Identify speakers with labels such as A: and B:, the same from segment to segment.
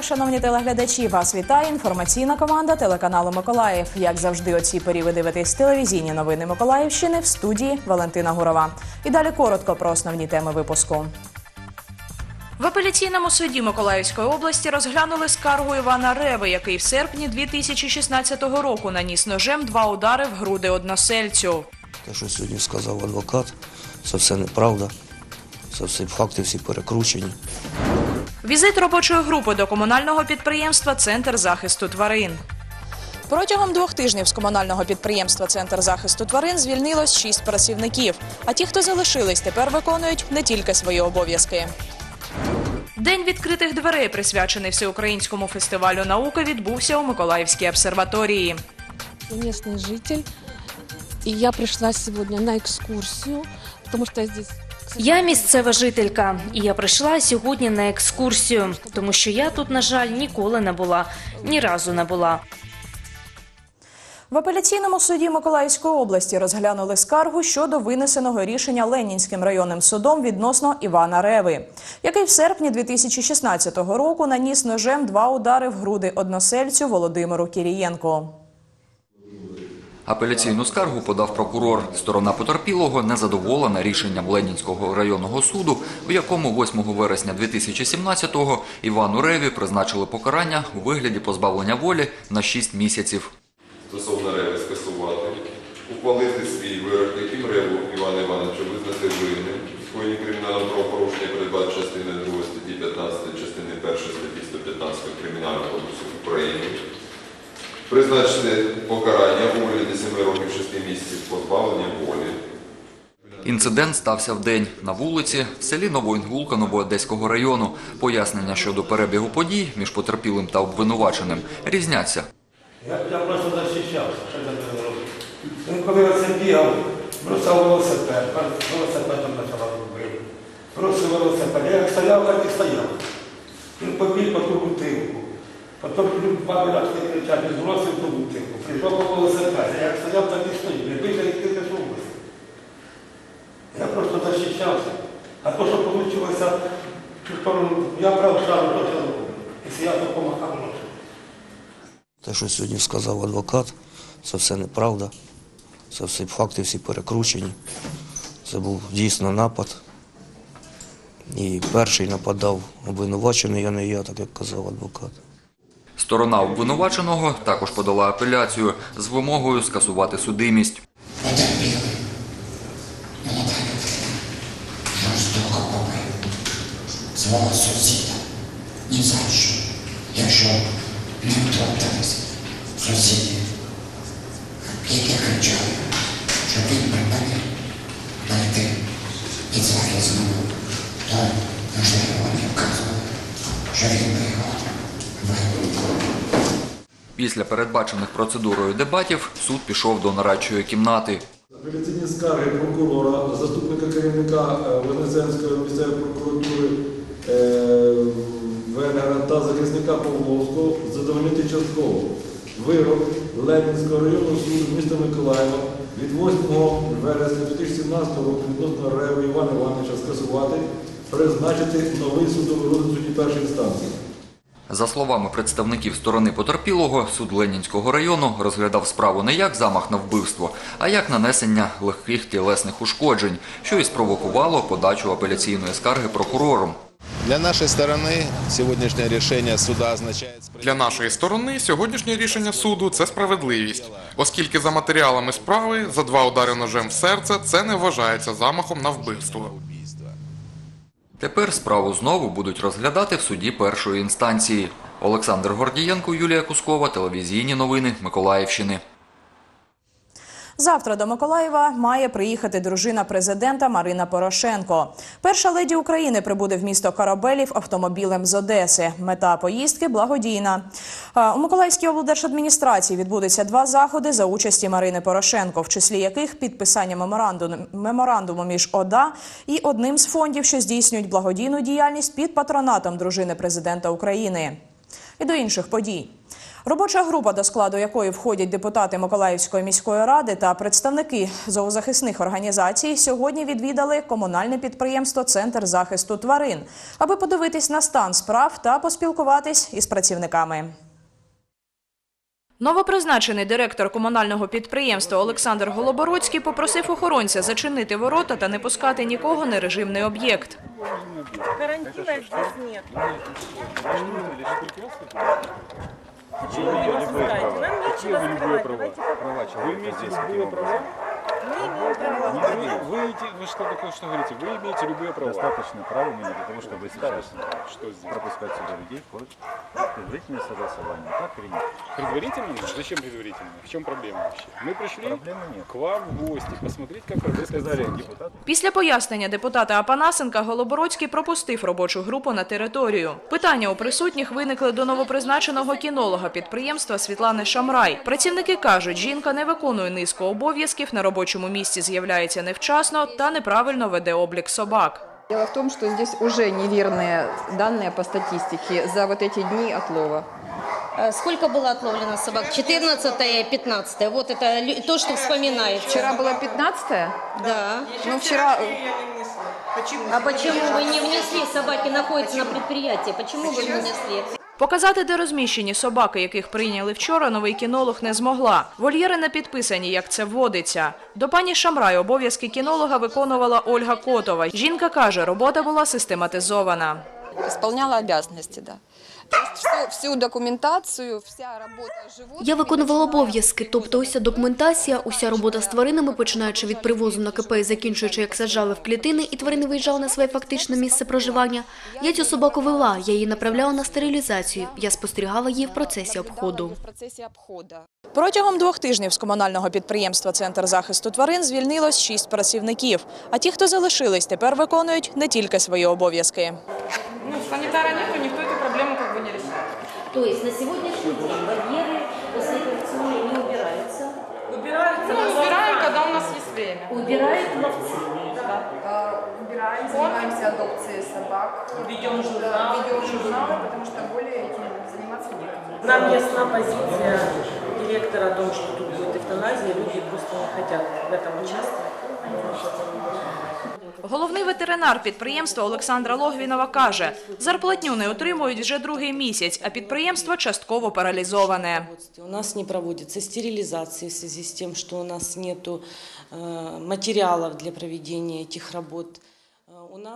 A: вечора, шановні телеглядачі. Вас вітає інформаційна команда телеканалу Миколаїв. Як завжди, о цій ви дивитесь телевізійні новини Миколаївщини в студії Валентина Гурова. І далі коротко про основні теми випуску. В апеляційному суді Миколаївської області розглянули скаргу Івана Реви, який в серпні 2016 року наніс ножем два удари в груди односельцю.
B: Те, що сьогодні сказав адвокат, це все неправда. Це все факти всі перекручені.
A: Візит робочої групи до комунального підприємства Центр захисту тварин. Протягом двох тижнів з комунального підприємства Центр захисту тварин звільнилось шість працівників. А ті, хто залишились, тепер виконують не тільки свої обов'язки. День відкритих дверей, присвячений всеукраїнському фестивалю науки, відбувся у Миколаївській обсерваторії.
C: местный житель. И я пришла сегодня на экскурсию, потому что я здесь...
D: Я місцева жителька, і я прийшла сьогодні на екскурсію, тому що я тут, на жаль, ніколи не була, ні разу не була.
A: В апеляційному суді Миколаївської області розглянули скаргу щодо винесеного рішення Ленінським районним судом відносно Івана Реви, який в серпні 2016 року наніс ножем два удари в груди односельцю Володимиру Кірієнко.
E: Апеляційну скаргу подав прокурор. Сторона потерпілого незадоволена рішенням Ленінського районного суду, у якому 8 вересня 2017-го Івану Реві призначили покарання у вигляді позбавлення волі на 6 місяців.
F: стосовно Реви скасувати, ухвалити свій вирок, яким Реву Івана Івановича визнати винним, скоєння кримінального правопорушення передбачено частини 2 статті 15, частини 1 статті 115 Кримінального кодексу України, призначити покарання у вигляді 7 років 6 місяців позбавлення волі.
E: Інцидент стався в день на вулиці в селі Новоінгулка Новоодеського району. Пояснення щодо перебігу подій між потерпілим та обвинуваченим різняться.
G: Я, я просто захищався, що я робив. Він коли оце бігав, бросав велосипед, велосипедом почала робити. Бросив велосипед. Я як стояв, так і стояв. Він побіг по. Потім баби почали кричати, він зросив ту бутилку. Прийшов по велосипед. Я як стояв, так і стоїв. Не бийте, ти не зробиш. Я просто захищався. А то, що вийшло, я брав шару, то я робив. Якщо я допомагав, ну,
B: Те, що сьогодні сказав адвокат, це все неправда. Це все факти всі перекручені. Це був дійсно напад. І перший нападав обвинувачений, а не я, так як казав адвокат.
E: Сторона обвинуваченого також подала апеляцію з вимогою скасувати судимість.
H: свого сусіда. Ні за що, якщо не втрапились сусіди, які кричали, що він припинив знайти і знову, то можливо вони вказували, що він вибив.
E: Після передбачених процедурою дебатів суд пішов до нарадчої кімнати.
I: Апеляційні скарги прокурора, заступника керівника е, Вознесенської місцевої прокуратури е, Венгера та захисника Павловського задовольнити частково. Вирок Ленінського районного суду міста Миколаєва від 8 вересня 2017 року відносно Реви Івана Івановича скасувати, призначити новий судовий розгляд судді першої інстанції.
E: За словами представників сторони потерпілого, суд Ленінського району розглядав справу не як замах на вбивство, а як нанесення легких тілесних ушкоджень, що і спровокувало подачу апеляційної скарги прокурором.
J: Для нашей стороны сегодняшнее решение суда означает
K: Для нашої сторони сьогоднішнє рішення суду це справедливість, оскільки за матеріалами справи за два удари ножем в серце це не вважається замахом на вбивство.
E: Тепер справу знову будуть розглядати в суді першої інстанції. Олександр Гордієнко, Юлія Кускова, телевізійні новини Миколаївщини.
A: Завтра до Миколаєва має приїхати дружина президента Марина Порошенко. Перша леді України прибуде в місто Корабелів автомобілем з Одеси. Мета поїздки благодійна. У Миколаївській облдержадміністрації відбудеться два заходи за участі Марини Порошенко, в числі яких підписання меморандуму між ОДА і одним з фондів, що здійснюють благодійну діяльність під патронатом дружини президента України. І до інших подій. Робоча група, до складу якої входять депутати Миколаївської міської ради та представники зоозахисних організацій, сьогодні відвідали комунальне підприємство Центр захисту тварин, аби подивитись на стан справ та поспілкуватись із працівниками. Новопризначений директор комунального підприємства Олександр Голобородський попросив охоронця зачинити ворота та не пускати нікого на режимний об'єкт.
L: Карантина здесь нет. Почему вы нас пускаете? Нам нечего скрывать. Давайте как-
M: Вы имеете любые права?
L: Мы имеем право.
M: Вы, вы, эти- вы что такое, что говорите? Вы имеете любые права.
N: Достаточно прав у меня для того, чтобы сейчас
M: Что здесь?
N: пропускать сюда людей вплоть предварительное согласование. Так или нет?
M: Предварительно? Зачем предварительно? В чем проблема вообще? Мы пришли
N: Проблемы нет.
M: к вам в гости, посмотреть, как работает
N: Сказали
M: центр.
N: депутаты.
A: Після пояснення депутата Апанасенка Голобородський пропустив робочу групу на територію. Питання у присутніх виникли до новопризначеного кінолога підприємства Світлани Шамрай. Працівники кажуть, жінка не виконує низку обов'язків, на робочому місці з'являється невчасно та неправильно веде облік собак.
O: Дело в том, что здесь уже неверные данные по статистике за вот эти дни отлова.
P: Э, Сколько было отловлено собак? 14 и 15 Вот это лю- то, что вспоминается.
O: Вчера было 15
P: Да.
O: Ну, вчера...
P: А почему вы не внесли? Собаки находятся на предприятии. Почему вы не внесли?
A: Показати, де розміщені собаки, яких прийняли вчора, новий кінолог не змогла. Вольєри не підписані, як це вводиться. До пані Шамрай обов'язки кінолога виконувала Ольга Котова. Жінка каже, робота була систематизована.
O: Исполняла обязанности, да. То есть всю, всю документацию, вся работа животных...
Q: Я виконувала обов'язки, тобто уся документація, уся робота з тваринами, починаючи від привозу на КП і закінчуючи, як саджали в клітини, і тварини виїжджали на своє фактичне місце проживання. Я цю собаку вела, я її направляла на стерилізацію. Я спостерігала її в процесі обходу.
A: Протягом двох тижнів з комунального підприємства Центр захисту тварин звільнилось шість працівників. А ті, хто залишились, тепер виконують не тільки свої обов'язки.
L: Ну, санитара нету, никто эту проблему
P: То есть на сегодняшний день барьеры после операционной не убираются.
L: Убираются, мы убираем, когда у нас есть время.
P: Убирают ловцы.
O: Убираем, занимаемся адопцией собак.
L: Ведем журнал.
O: Ведем журналы, потому что более этим заниматься некому.
L: Нам ясна позиция директора о том, что тут будет эвтаназия, люди просто не хотят в этом участвовать.
A: Головний ветеринар підприємства Олександра Логвінова каже, зарплатню не отримують вже другий місяць, а підприємство частково паралізоване.
L: У нас не проводяться стерилізації в зв'язку з тим, що у нас немає матеріалів для проведення цих работ.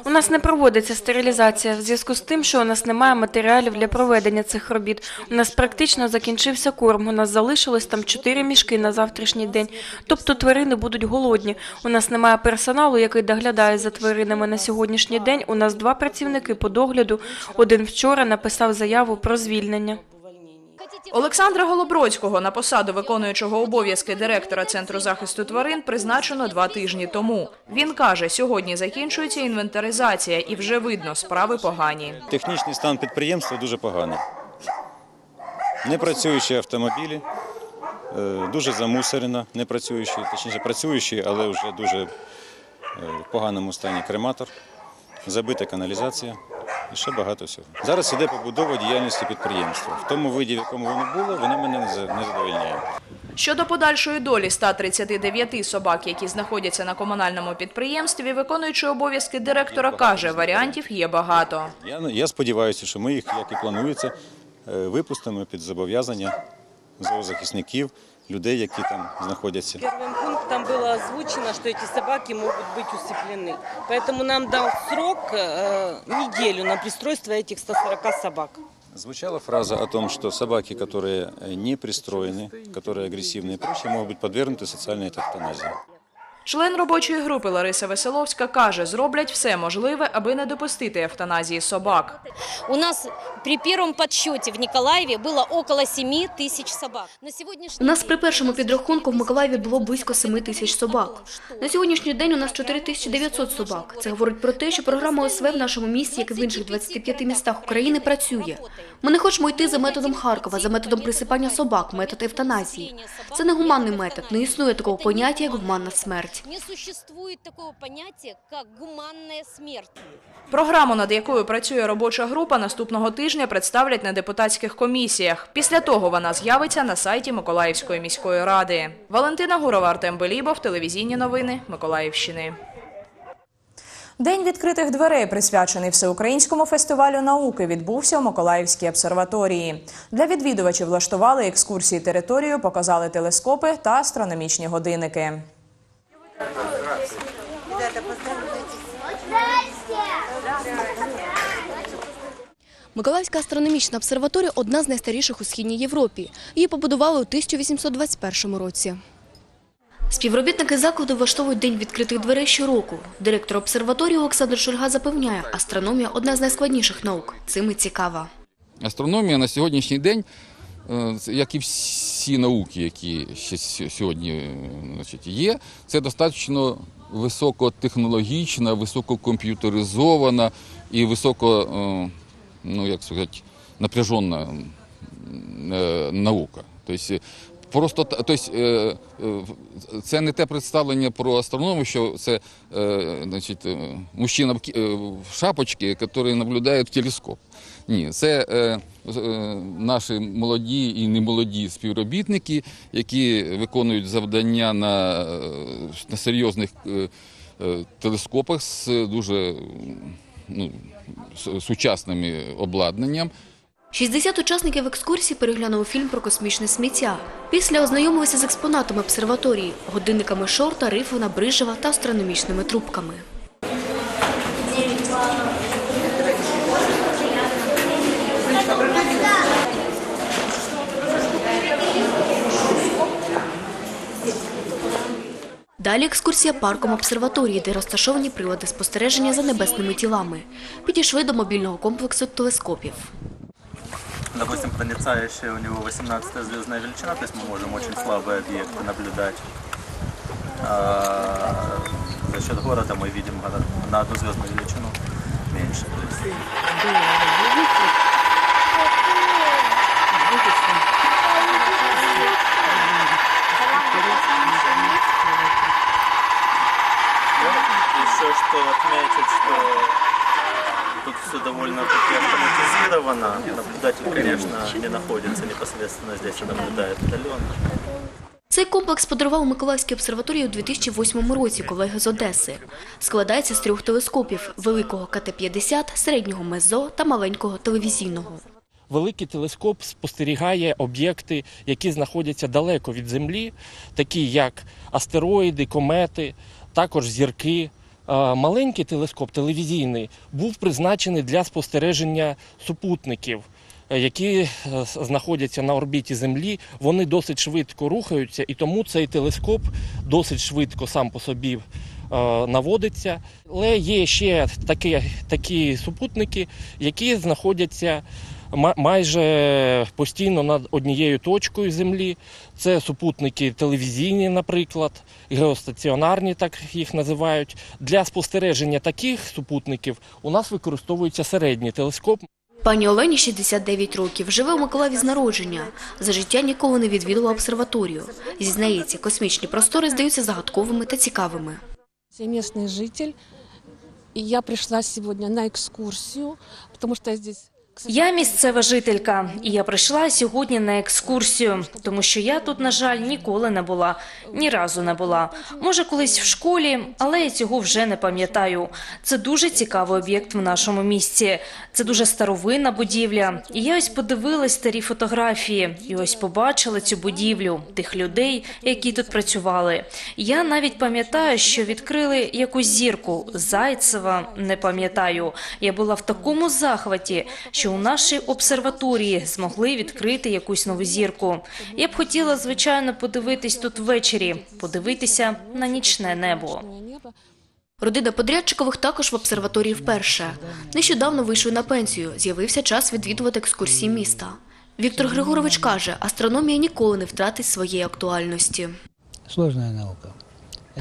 R: У нас не проводиться стерилізація в зв'язку з тим, що у нас немає матеріалів для проведення цих робіт. У нас практично закінчився корм. У нас залишилось там чотири мішки на завтрашній день. Тобто тварини будуть голодні. У нас немає персоналу, який доглядає за тваринами на сьогоднішній день. У нас два працівники по догляду. Один вчора написав заяву про звільнення.
A: Олександра Голобродського на посаду виконуючого обов'язки директора Центру захисту тварин призначено два тижні тому. Він каже, сьогодні закінчується інвентаризація і вже видно, справи погані.
N: Технічний стан підприємства дуже поганий. Не працюючі автомобілі, е, дуже замусорено, не працюючі, точніше працюючі, але вже дуже е, в поганому стані крематор, забита каналізація і ще багато всього. Зараз іде побудова діяльності підприємства. В тому виді, в якому воно було, воно мене не за- не задовольняє.
A: Щодо подальшої долі 139 собак, які знаходяться на комунальному підприємстві, виконуючий обов'язки директора каже, варіантів є багато.
N: Я, я сподіваюся, що ми їх, як і планується, е, випустимо під зобов'язання зоозахисників, людей, які там знаходяться.
L: Первым пунктом было озвучено, что эти собаки могут быть усыплены. Поэтому нам дал срок э, неделю на пристройство этих 140 собак.
N: Звучала фраза о том, что собаки, которые э, не пристроены, которые агрессивные и прочее, могут быть подвергнуты социальной эвтаназии.
A: Член робочої групи Лариса Веселовська каже, зроблять все можливе, аби не допустити евтаназії собак.
P: У нас при первом подсчете в Николаеве было около 7 тысяч собак. На
Q: У нас при першому підрахунку в Миколаєві було близько 7 тисяч собак. На сьогоднішній день у нас 4900 собак. Це говорить про те, що програма ОСВ в нашому місті, як і в інших 25 містах України, працює. Ми не хочемо йти за методом Харкова, за методом присипання собак, метод евтаназії. Це не гуманний метод, не існує такого поняття, як гуманна смерть. Смерть.
P: Не существует такого понятия, как гуманная смерть.
A: Програму, над якою працює робоча група, наступного тижня представлять на депутатських комісіях. Після того вона з'явиться на сайті Миколаївської міської ради. Валентина Гурова, Артем Белібов, телевізійні новини Миколаївщини. День відкритих дверей, присвячений всеукраїнському фестивалю науки, відбувся у Миколаївській обсерваторії. Для відвідувачів влаштували екскурсії територію, показали телескопи та астрономічні годинники.
Q: Миколаївська астрономічна обсерваторія – одна з найстаріших у Східній Європі. Її побудували у 1821 році. Співробітники закладу влаштовують день відкритих дверей щороку. Директор обсерваторії Олександр Шульга запевняє, астрономія – одна з найскладніших наук. Цим і цікава.
S: Астрономія на сьогоднішній день, як і всі науки, які ще сьогодні е, значить, є, це достатньо високотехнологічна, висококомп'ютеризована і високо, е, ну як сказати, напряжена е, наука. Тобто, Просто тобто, е, е, це не те представлення про астрономію, що це е, значить, е, мужчина е, в шапочці, який наблюдає в телескоп. Ні, це е, е, наші молоді і немолоді співробітники, які виконують завдання на, е, на серйозних е, е, телескопах з дуже ну, сучасним обладнанням.
Q: 60 учасників екскурсії переглянули фільм про космічне сміття. Після ознайомилися з експонатами обсерваторії – годинниками Шорта, Рифлена, Брижева та астрономічними трубками. Далі екскурсія парком обсерваторії, де розташовані прилади спостереження за небесними тілами. Підійшли до мобільного комплексу телескопів.
T: Допустим, проницающая у него 18 звездная величина, то есть мы можем очень слабые объекты наблюдать. А за счет города мы видим гораздо- на одну звездную величину меньше. Еще что отметить, что тут все довольно-таки автоматизировано. Наблюдатель, конечно, не находится непосредственно здесь, а наблюдает удаленно.
Q: Цей комплекс подарував Миколаївській обсерваторії у 2008 році колеги з Одеси. Складається з трьох телескопів – великого КТ-50, середнього МЕЗО та маленького телевізійного.
U: Великий телескоп спостерігає об'єкти, які знаходяться далеко від Землі, такі як астероїди, комети, також зірки. Маленький телескоп телевізійний був призначений для спостереження супутників, е, які е, знаходяться на орбіті Землі. Вони досить швидко рухаються, і тому цей телескоп досить швидко сам по собі е, наводиться. Але є ще такі, такі супутники, які знаходяться майже постійно над однією точкою Землі. Це супутники телевізійні, наприклад, геостаціонарні, так їх називають. Для спостереження таких супутників у нас використовується середній телескоп.
Q: Пані Олені 69 років, живе у Миколаєві з народження. За життя ніколи не відвідала обсерваторію. Зізнається, космічні простори здаються загадковими та цікавими.
C: Я местный житель, и я пришла сегодня на экскурсию, потому что я здесь
D: Я місцева жителька, і я прийшла сьогодні на екскурсію, тому що я тут, на жаль, ніколи не була, ні разу не була. Може, колись в школі, але я цього вже не пам'ятаю. Це дуже цікавий об'єкт в нашому місті. Це дуже старовинна будівля. І я ось подивилась старі фотографії, і ось побачила цю будівлю, тих людей, які тут працювали. Я навіть пам'ятаю, що відкрили якусь зірку Зайцева. Не пам'ятаю. Я була в такому захваті, що у нашій обсерваторії змогли відкрити якусь нову зірку. Я б хотіла, звичайно, подивитись тут ввечері, подивитися на нічне небо.
Q: Родина Подрядчикових також в обсерваторії вперше. Нещодавно вийшли на пенсію, з'явився час відвідувати екскурсії міста. Віктор Григорович каже, астрономія ніколи не втратить своєї актуальності.
V: Сложная наука.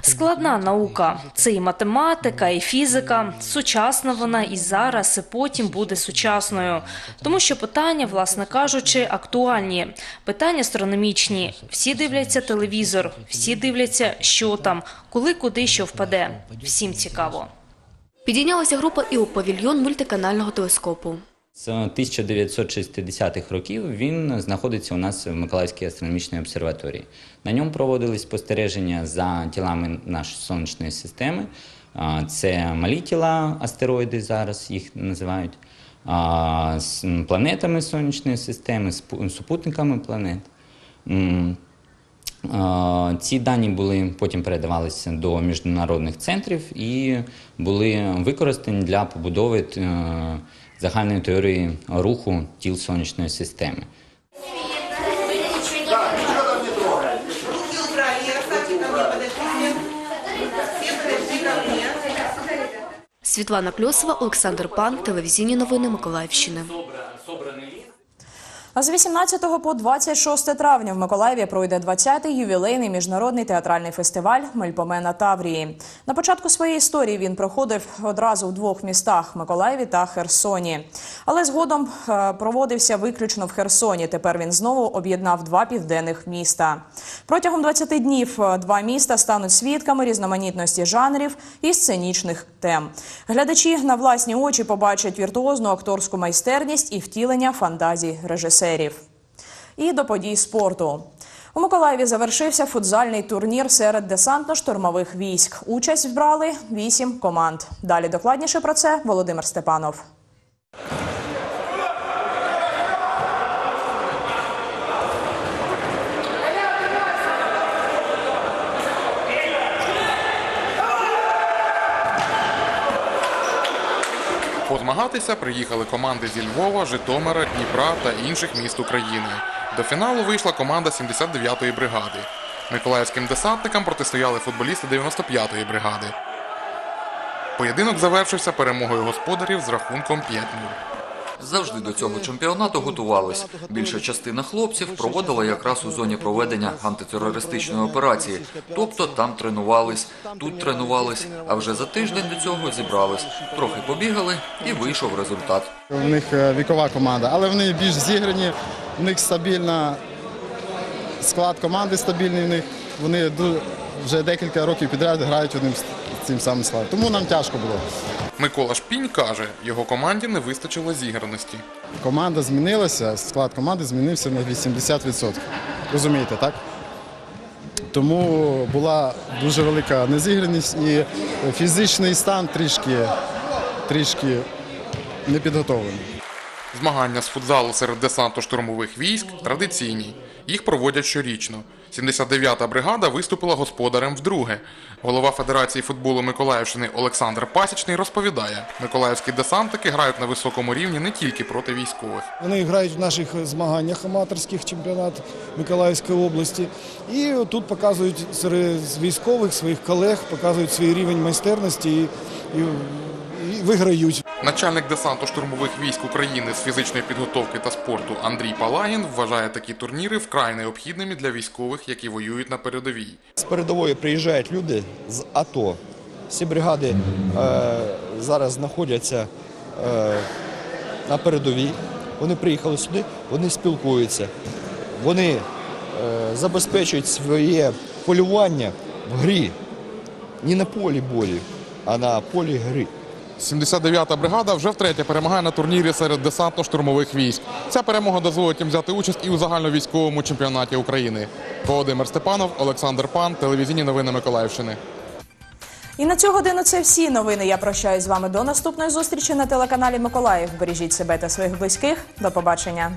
D: Складна наука. Це і математика, і фізика. Сучасна вона і зараз, і потім буде сучасною. Тому що питання, власне кажучи, актуальні. Питання астрономічні. Всі дивляться телевізор, всі дивляться, що там, коли, куди, що впаде. Всім цікаво.
Q: Підійнялася група і у павільйон мультиканального телескопу.
W: З 1960-х років він знаходиться у нас в Миколаївській астрономічній обсерваторії. На ньому проводились спостереження за тілами нашої сонячної системи. Це малі тіла, астероїди зараз їх називають, з планетами сонячної системи, спу- супутниками планет. Ці дані були потім передавалися до міжнародних центрів і були використані для побудови е, загальної теорії руху тіл сонячної системи.
Q: Світлана Кльосова, Олександр Пан, телевізійні новини Миколаївщини.
A: А з 18 по 26 травня в Миколаєві пройде 20-й ювілейний міжнародний театральний фестиваль Мельпомена Таврії. На початку своєї історії він проходив одразу в двох містах Миколаєві та Херсоні. Але згодом е, проводився виключно в Херсоні. Тепер він знову об'єднав два південних міста. Протягом 20 днів е, два міста стануть свідками різноманітності жанрів і сценічних тем. Глядачі на власні очі побачать віртуозну акторську майстерність і втілення фантазій режисерів. І до подій спорту. У Миколаєві завершився футзальний турнір серед десантно-штурмових військ. Участь брали вісім команд. Далі докладніше про це Володимир Степанов.
K: Позмагатися приїхали команди зі Львова, Житомира, Дніпра та інших міст України. До фіналу вийшла команда 79-ї бригади. Миколаївським десантникам протистояли футболісти 95-ї бригади. Поєдинок завершився перемогою господарів з рахунком 5-0.
E: Завжди до цього чемпіонату готувались. Більша частина хлопців проводила якраз у зоні проведення антитерористичної операції. Тобто там тренувались, тут тренувались, а вже за тиждень до цього зібрались. Трохи побігали і вийшов результат.
V: У них е, вікова команда, але вони більш зіграні, у них стабільна склад команди стабільний в них. Вони вже декілька років підряд грають одним цим самим складом. Тому нам тяжко було.
K: Микола Шпінь каже, його команді не вистачило зіграності.
V: Команда змінилася, склад команди змінився на 80%. Розумієте, так? Тому була дуже велика незіграність і фізичний стан трішки, трішки не підготовлений.
K: Змагання з футзалу серед десантно-штурмових військ традиційні. Їх проводять щорічно. 79-та бригада виступила господарем вдруге. Голова Федерації футболу Миколаївщини Олександр Пасічний розповідає, миколаївські десантники грають на високому рівні не тільки проти військових.
X: Вони грають в наших змаганнях аматорських чемпіонат Миколаївської області. І тут показують серед військових своїх колег, показують свій рівень майстерності і, і, і виграють.
K: Начальник десанту-штурмових військ України з фізичної підготовки та спорту Андрій Палагін вважає такі турніри вкрай необхідними для військових, які воюють на передовій.
Y: З передової приїжджають люди з АТО. Всі бригади е, зараз знаходяться е, на передовій. Вони приїхали сюди, вони спілкуються, вони е, забезпечують своє полювання в грі. Не на полі болі, а на полі гри.
K: 79-та бригада вже втретє перемагає на турнірі серед десантно-штурмових військ. Ця перемога дозволить їм взяти участь і у загальновійськовому чемпіонаті України. Володимир Степанов, Олександр Пан, телевізійні новини Миколаївщини.
A: І на цю годину це всі новини. Я прощаюсь з вами до наступної зустрічі на телеканалі Миколаїв. Бережіть себе та своїх близьких. До побачення.